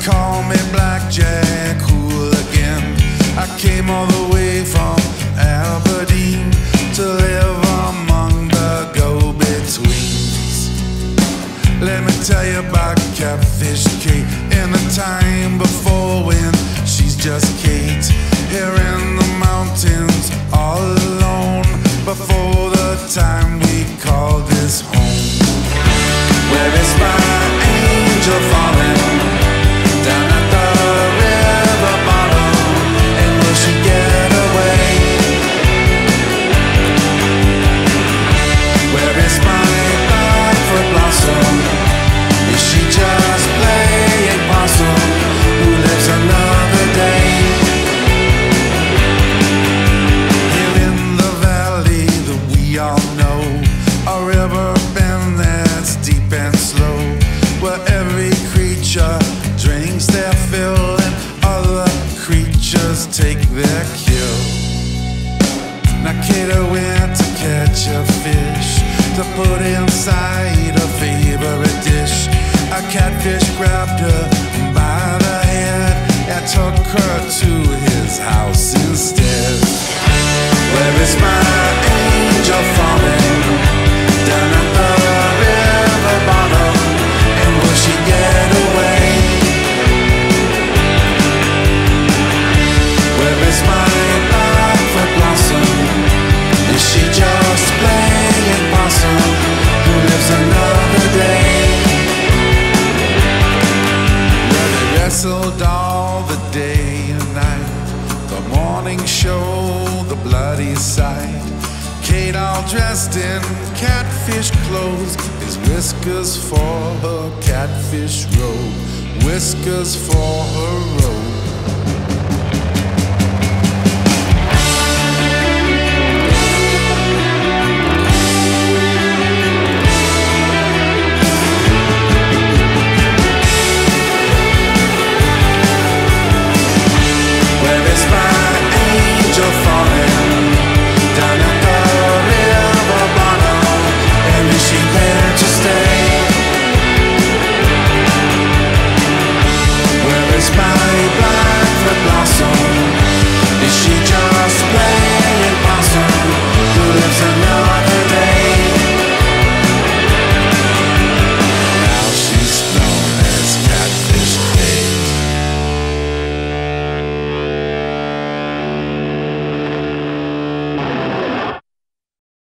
call me Black Jack Hooligan. I came all the way from Aberdeen to live among the go-betweens. Let me tell you about Catfish Kate in the time before when she's just Kate here in went to catch a fish to put inside a favorite dish. A catfish grabbed her morning show, the bloody sight. Kate all dressed in catfish clothes, his whiskers for her catfish robe, whiskers for her.